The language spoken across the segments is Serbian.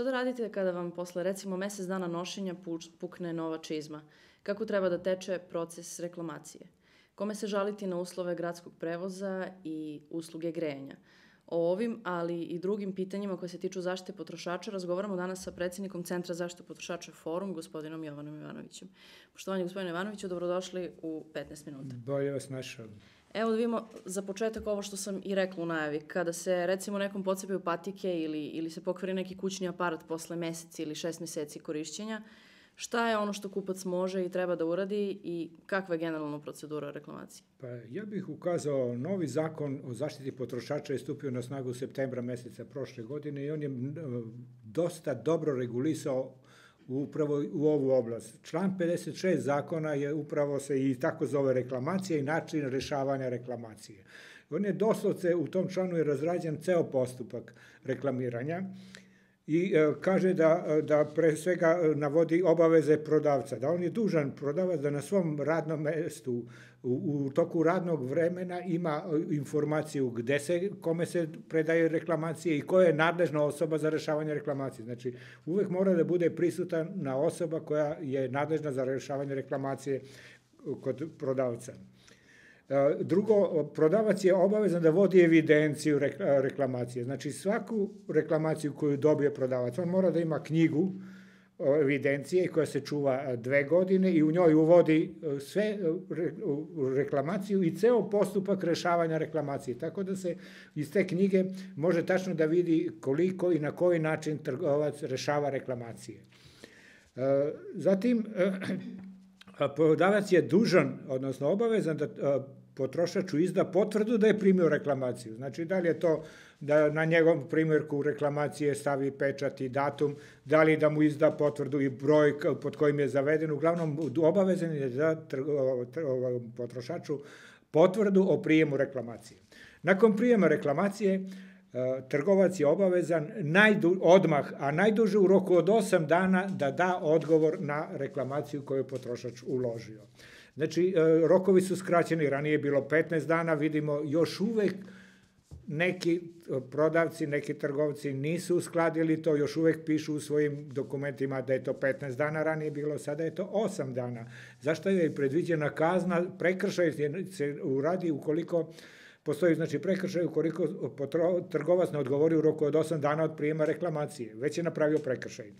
Šta da radite kada vam posle recimo mesec dana nošenja pukne nova čizma? Kako treba da teče proces reklamacije? Kome se žaliti na uslove gradskog prevoza i usluge grejanja? O ovim, ali i drugim pitanjima koje se tiču zaštite potrošača razgovaramo danas sa predsednikom Centra zaštite potrošača Forum, gospodinom Jovanom Ivanovićem. Poštovanje gospodine Ivanoviću, dobrodošli u 15 minuta. Bolje vas našao. Evo da vidimo za početak ovo što sam i rekla u najavi. Kada se recimo nekom pocepaju patike ili, ili se pokvari neki kućni aparat posle meseci ili šest meseci korišćenja, šta je ono što kupac može i treba da uradi i kakva je generalna procedura reklamacije? Pa ja bih ukazao, novi zakon o zaštiti potrošača je stupio na snagu septembra meseca prošle godine i on je dosta dobro regulisao upravo u ovu oblast. Član 56 zakona je upravo se i tako zove reklamacija i način rešavanja reklamacije. On je doslovce, u tom članu je razrađen ceo postupak reklamiranja i e, kaže da, e, da pre svega e, navodi obaveze prodavca, da on je dužan prodavac da na svom radnom mestu u, u toku radnog vremena ima informaciju gde se, kome se predaje reklamacije i koja je nadležna osoba za rešavanje reklamacije. Znači, uvek mora da bude prisutan na osoba koja je nadležna za rešavanje reklamacije kod prodavca. E, drugo, prodavac je obavezan da vodi evidenciju reklamacije. Znači, svaku reklamaciju koju dobije prodavac, on mora da ima knjigu evidencije koja se čuva e, dve godine i u njoj uvodi e, sve reklamaciju i ceo postupak rešavanja reklamacije. Tako da se iz te knjige može tačno da vidi koliko i na koji način trgovac rešava reklamacije. Zatim, prodavac je dužan, odnosno obavezan da potrošaču izda potvrdu da je primio reklamaciju. Znači, da li je to da na njegovom primjerku reklamacije stavi pečat i datum, da li da mu izda potvrdu i broj pod kojim je zaveden, uglavnom obavezan je da potrošaču potvrdu o prijemu reklamacije. Nakon prijema reklamacije, e, trgovac je obavezan najdu, odmah, a najduže u roku od 8 dana da da odgovor na reklamaciju koju je potrošač uložio. Znači, e, rokovi su skraćeni, ranije je bilo 15 dana, vidimo još uvek neki prodavci, neki trgovci nisu uskladili to, još uvek pišu u svojim dokumentima da je to 15 dana, ranije bilo, sada je to 8 dana. Zašto je predviđena kazna? Prekršaj se uradi ukoliko postoji znači prekršaj ukoliko trgovac ne odgovori u roku od 8 dana od prijema reklamacije. Već je napravio prekršaj.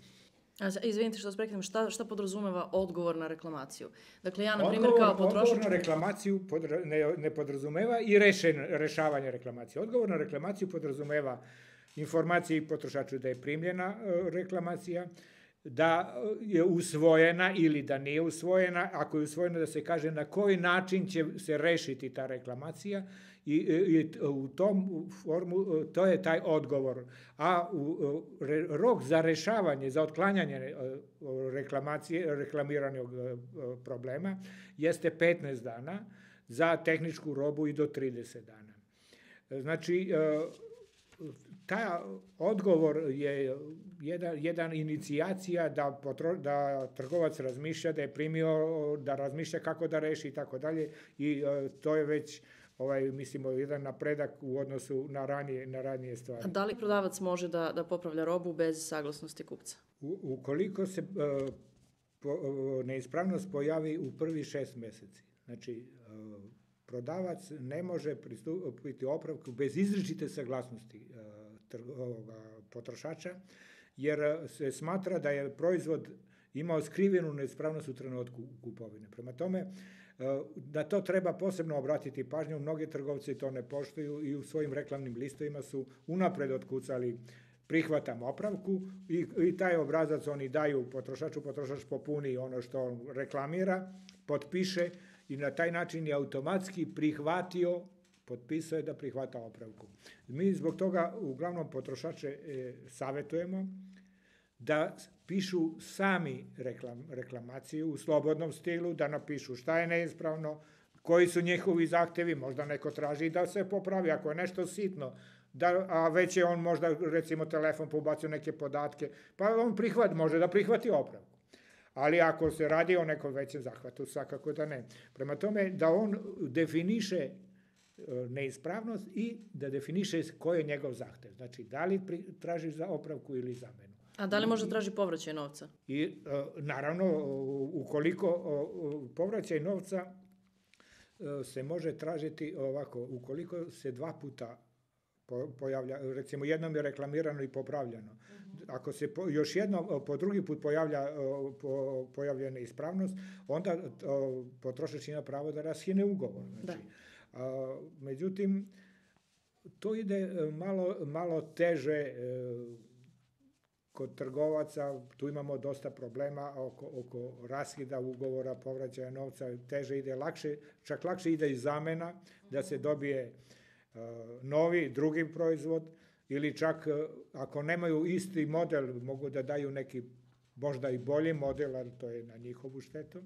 Izvinite što vas prekidam, šta, šta podrazumeva odgovor na reklamaciju? Dakle, ja, na primjer, kao potrošač... Odgovor na reklamaciju podra, ne, ne podrazumeva i rešen, rešavanje reklamacije. Odgovor na reklamaciju podrazumeva informacije potrošaču da je primljena e, reklamacija, da je usvojena ili da nije usvojena, ako je usvojena da se kaže na koji način će se rešiti ta reklamacija i, i u tom formu to je taj odgovor. A u, rok za rešavanje, za otklanjanje e, reklamacije, reklamiranog e, problema jeste 15 dana, za tehničku robu i do 30 dana. Znači, e, ta odgovor je jedan, jedan inicijacija da, potro, da trgovac razmišlja, da je primio, da razmišlja kako da reši i tako dalje i to je već ovaj, mislimo, jedan napredak u odnosu na ranije, na ranije stvari. A da li prodavac može da, da popravlja robu bez saglasnosti kupca? U, ukoliko se uh, po, uh, neispravnost pojavi u prvi šest meseci, znači uh, prodavac ne može pristupiti opravku bez izričite saglasnosti uh, potrošača, jer se smatra da je proizvod imao skrivenu neispravnost u trenutku kupovine. Prema tome, Da to treba posebno obratiti pažnju, mnogi trgovci to ne poštuju i u svojim reklamnim listovima su unapred otkucali prihvatam opravku i, i taj obrazac oni daju potrošaču, potrošač popuni ono što on reklamira, potpiše i na taj način je automatski prihvatio potpisao je da prihvata opravku. Mi zbog toga uglavnom potrošače e, savetujemo da pišu sami reklam, reklamaciju u slobodnom stilu, da napišu šta je neispravno, koji su njihovi zahtevi, možda neko traži da se popravi, ako je nešto sitno, da, a već je on možda, recimo, telefon pobacio neke podatke, pa on prihvat, može da prihvati opravku. Ali ako se radi o nekom većem zahvatu, svakako da ne. Prema tome, da on definiše e, neispravnost i da definiše koji je njegov zahtev. Znači, da li traži za opravku ili zamenu. A da li može traži povraćaj novca? I naravno, ukoliko povraćaj novca se može tražiti ovako, ukoliko se dva puta pojavlja, recimo jednom je reklamirano i popravljeno. Ako se po, još jednom po drugi put pojavlja po, pojavljena ispravnost, onda potrošač ima pravo da raskine ugovor. Znači, da. A, međutim, to ide e, malo, malo teže e, kod trgovaca, tu imamo dosta problema oko, oko raskida ugovora, povraćaja novca, teže ide, lakše, čak lakše ide i zamena, da se dobije uh, novi, drugi proizvod, ili čak ako nemaju isti model, mogu da daju neki možda i bolji model, ali to je na njihovu štetu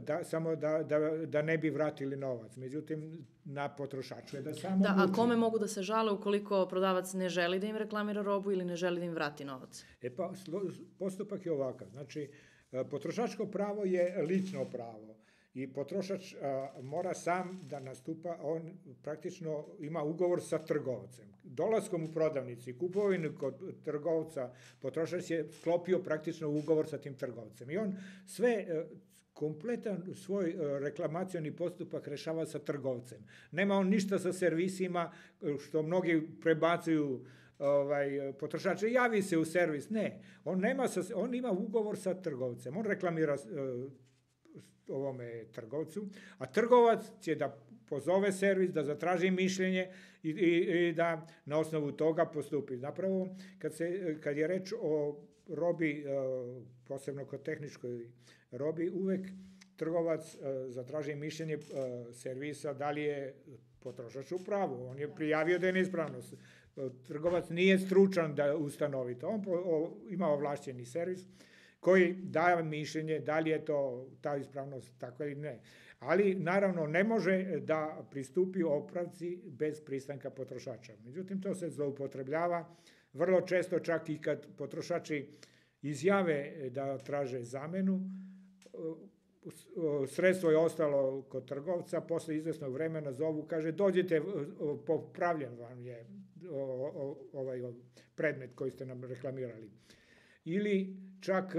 da, samo da, da, da ne bi vratili novac. Međutim, na potrošaču je da samo Da, a kome mogu da se žale ukoliko prodavac ne želi da im reklamira robu ili ne želi da im vrati novac? E pa, postupak je ovakav. Znači, potrošačko pravo je lično pravo i potrošač a, mora sam da nastupa, on praktično ima ugovor sa trgovcem. Dolaskom u prodavnici, kupovinu kod trgovca, potrošač je sklopio praktično ugovor sa tim trgovcem. I on sve, kompletan svoj e, reklamacioni postupak rešava sa trgovcem. Nema on ništa sa servisima, e, što mnogi prebacuju ovaj, potrošače, javi se u servis. Ne, on, nema sa, on ima ugovor sa trgovcem. On reklamira uh, ovome trgovcu, a trgovac će da pozove servis, da zatraži mišljenje i, i, i da na osnovu toga postupi. Napravo, kad, se, kad je reč o robi, posebno kod tehničkoj robi, uvek trgovac uh, zatraži mišljenje uh, servisa da li je potrošač u pravu. On je prijavio da je neispravnost. Trgovac nije stručan da ustanovi to. On ima ovlašćeni servis koji daje mišljenje da li je to ta ispravnost takva ili ne. Ali, naravno, ne može da pristupi opravci bez pristanka potrošača. Međutim, to se zloupotrebljava vrlo često čak i kad potrošači izjave da traže zamenu, sredstvo je ostalo kod trgovca, posle izvesnog vremena zovu, kaže dođite, popravljen vam je ovaj predmet koji ste nam reklamirali. Ili čak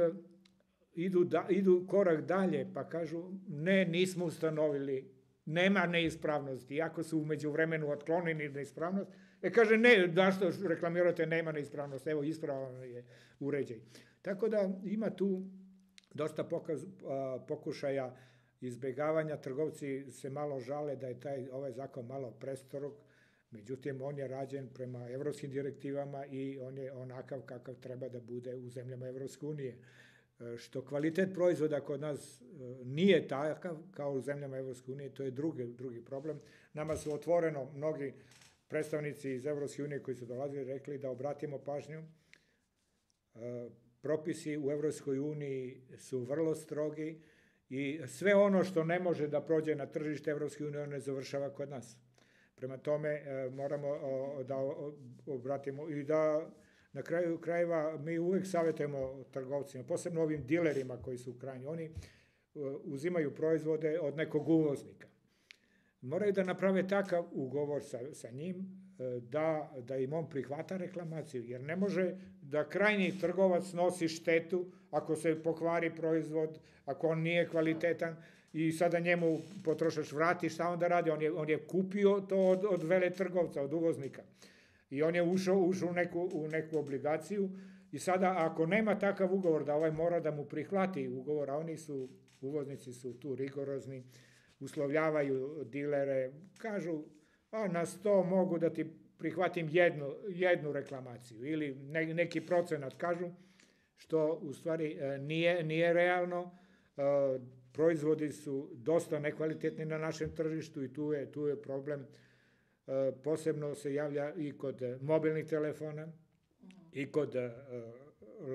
idu, da, idu korak dalje pa kažu ne, nismo ustanovili, nema neispravnosti, iako su umeđu vremenu otklonili neispravnost, e kaže ne, da što reklamirate nema neispravnost, evo ispravno je uređaj. Tako da ima tu dosta pokaz, a, pokušaja izbegavanja, trgovci se malo žale da je taj ovaj zakon malo prestorog, međutim on je rađen prema evropskim direktivama i on je onakav kakav treba da bude u zemljama Evropske unije. E, što kvalitet proizvoda kod nas e, nije takav kao u zemljama Evropske unije, to je drugi, drugi problem. Nama su otvoreno mnogi predstavnici iz Evropske unije koji su dolazili rekli da obratimo pažnju e, propisi u Evropskoj uniji su vrlo strogi i sve ono što ne može da prođe na tržište Evropske unije, ono ne završava kod nas. Prema tome e, moramo da obratimo i da na kraju krajeva mi uvek savjetujemo trgovcima, posebno ovim dilerima koji su u krajnji, oni e, uzimaju proizvode od nekog uvoznika. Moraju da naprave takav ugovor sa, sa njim E, da, da im on prihvata reklamaciju, jer ne može da krajnji trgovac nosi štetu ako se pokvari proizvod, ako on nije kvalitetan i sada njemu potrošač vrati, šta on da radi? On je, on je kupio to od, od vele trgovca, od uvoznika. I on je ušao, ušao u, neku, u neku obligaciju i sada ako nema takav ugovor da ovaj mora da mu prihvati ugovor, a oni su, uvoznici su tu rigorozni, uslovljavaju dilere, kažu a na 100 mogu da ti prihvatim jednu, jednu reklamaciju ili ne, neki procenat kažu, što u stvari e, nije, nije realno. E, proizvodi su dosta nekvalitetni na našem tržištu i tu je, tu je problem. E, posebno se javlja i kod mobilnih telefona i kod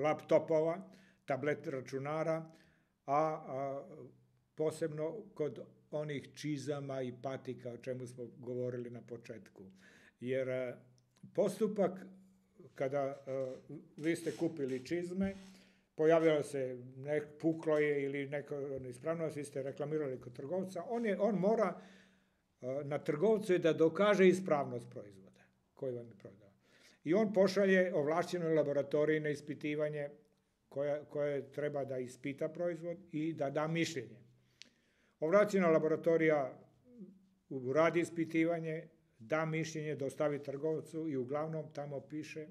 laptopova, tablet računara, a, a posebno kod onih čizama i patika o čemu smo govorili na početku. Jer e, postupak kada uh, vi ste kupili čizme, pojavilo se nek, puklo je ili neka ispravnost, vi ste reklamirali kod trgovca, on, je, on mora uh, na trgovcu je da dokaže ispravnost proizvoda koji vam je prodao. i on pošalje ovlašćenoj laboratoriji na ispitivanje koja, koja treba da ispita proizvod i da da mišljenje. Ovlašćena laboratorija uradi ispitivanje, da mišljenje, dostavi trgovcu i uglavnom tamo piše e,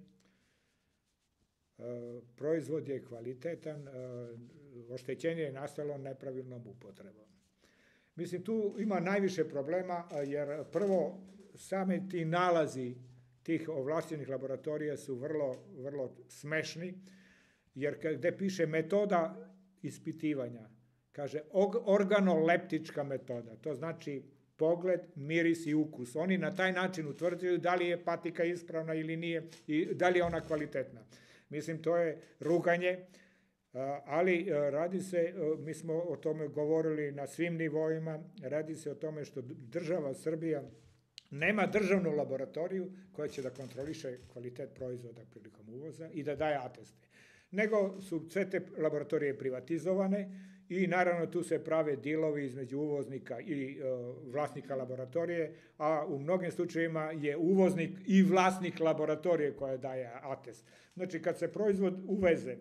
proizvod je kvalitetan, e, oštećenje je nastalo nepravilnom upotrebom. Mislim, tu ima najviše problema, jer prvo, same ti nalazi tih ovlašćenih laboratorija su vrlo, vrlo smešni, jer gde piše metoda ispitivanja, kaže organoleptička metoda, to znači pogled, miris i ukus. Oni na taj način utvrđuju da li je patika ispravna ili nije i da li je ona kvalitetna. Mislim, to je ruganje, ali radi se, mi smo o tome govorili na svim nivoima, radi se o tome što država Srbija nema državnu laboratoriju koja će da kontroliše kvalitet proizvoda prilikom uvoza i da daje ateste. Nego su sve te laboratorije privatizovane, i naravno tu se prave dilovi između uvoznika i e, vlasnika laboratorije, a u mnogim slučajevima je uvoznik i vlasnik laboratorije koja daje atest. Znači kad se proizvod uveze,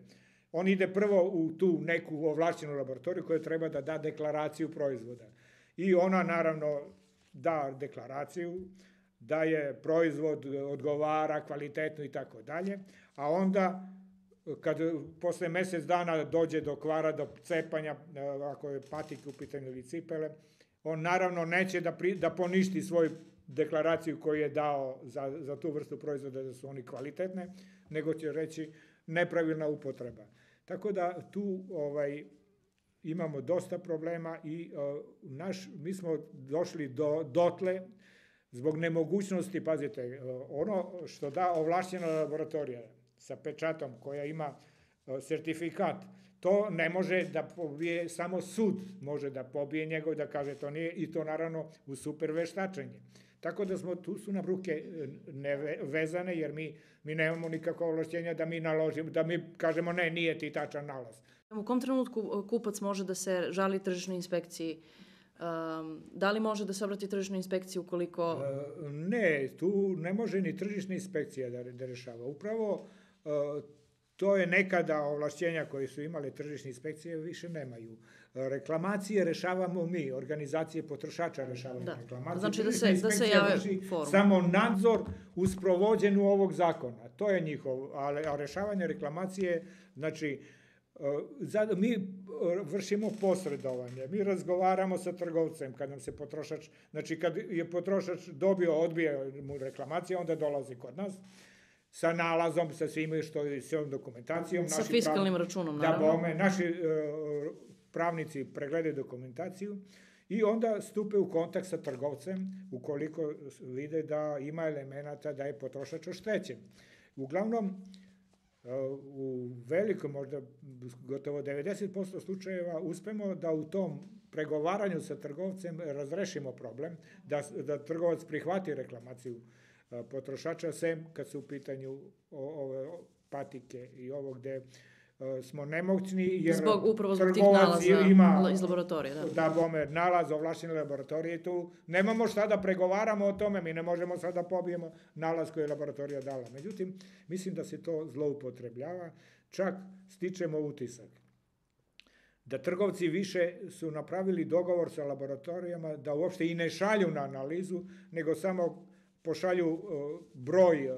on ide prvo u tu neku ovlašćenu laboratoriju koja treba da da deklaraciju proizvoda. I ona naravno da deklaraciju, da je proizvod odgovara kvalitetno i tako dalje, a onda kad posle mesec dana dođe do kvara, do cepanja, e, ako je patik u pitanju ili cipele, on naravno neće da, pri, da poništi svoju deklaraciju koju je dao za, za tu vrstu proizvoda da su oni kvalitetne, nego će reći nepravilna upotreba. Tako da tu ovaj imamo dosta problema i uh, naš, mi smo došli do dotle zbog nemogućnosti, pazite, ono što da ovlašćena laboratorija, sa pečatom koja ima e, sertifikat, to ne može da pobije, samo sud može da pobije njegov, da kaže to nije, i to naravno u super veštačenje. Tako da smo, tu su nam ruke e, nevezane, jer mi, mi nemamo nikakvo ovlašćenja da mi naložimo, da mi kažemo ne, nije ti tačan nalaz. U kom trenutku e, kupac može da se žali tržišnoj inspekciji Um, da li može da se obrati tržišnoj inspekciji ukoliko... Ne, tu ne može ni tržišna inspekcija da, da rešava. Upravo to je nekada ovlašćenja koje su imale tržišne inspekcije, više nemaju. Reklamacije rešavamo mi, organizacije potrošača rešavamo da. reklamacije. Znači da se, da se jave forum. Samo nadzor u sprovođenju ovog zakona. To je njihov, a rešavanje reklamacije, znači, mi vršimo posredovanje, mi razgovaramo sa trgovcem kad nam se potrošač, znači kad je potrošač dobio, odbije mu reklamacije, onda dolazi kod nas, sa nalazom, sa svim što je svojom dokumentacijom. Sa naši fiskalnim prav... računom, da, naravno. Da, bome, naši uh, pravnici pregledaju dokumentaciju i onda stupe u kontakt sa trgovcem ukoliko vide da ima elemenata da je potrošač oštećen. Uglavnom, uh, u velikom, možda gotovo 90% slučajeva uspemo da u tom pregovaranju sa trgovcem razrešimo problem, da, da trgovac prihvati reklamaciju potrošača, sem kad su u pitanju ove patike i ovo gde smo nemoćni jer zbog upravo zbog tih nalaza ima, iz laboratorije da. da bome nalaz ovlašćene laboratorije tu nemamo šta da pregovaramo o tome mi ne možemo sad da pobijemo nalaz koji je laboratorija dala međutim mislim da se to zloupotrebljava čak stičemo utisak da trgovci više su napravili dogovor sa laboratorijama da uopšte i ne šalju na analizu nego samo pošalju e, broj e,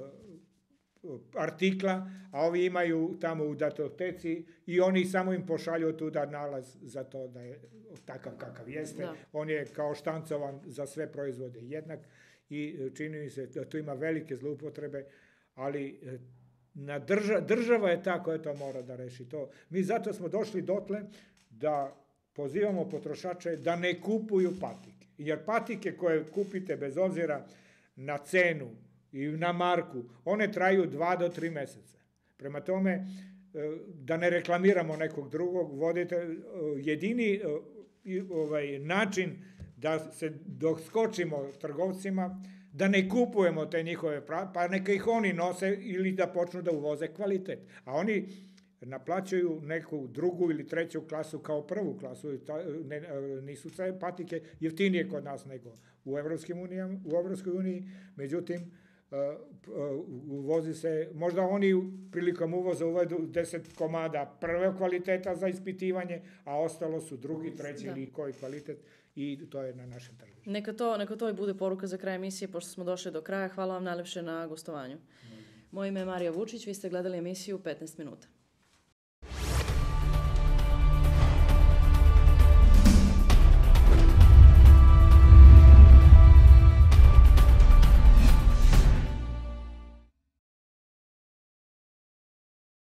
artikla, a ovi imaju tamo u datoteci i oni samo im pošalju tuda nalaz za to da je takav kakav jeste. Da. On je kao štancovan za sve proizvode jednak i e, čini mi se da tu ima velike zloupotrebe, ali na drža, država je ta koja to mora da reši to. Mi zato smo došli dotle da pozivamo potrošače da ne kupuju patike. Jer patike koje kupite bez obzira na cenu i na marku, one traju dva do tri meseca. Prema tome, e, da ne reklamiramo nekog drugog, vodite e, jedini e, ovaj način da se doskočimo trgovcima, da ne kupujemo te njihove pa neka ih oni nose ili da počnu da uvoze kvalitet. A oni naplaćaju neku drugu ili treću klasu kao prvu klasu, ne, nisu sve patike jeftinije kod nas nego u Evropskim unijama, u Evropskoj uniji, međutim, uvozi se, možda oni prilikom uvoza uvedu 10 komada prve kvaliteta za ispitivanje, a ostalo su drugi, treći da. ili koji kvalitet i to je na našem tržištu. Neka to, neka to i bude poruka za kraj emisije, pošto smo došli do kraja. Hvala vam najlepše na gostovanju. Moje ime je Marija Vučić, vi ste gledali emisiju 15 minuta.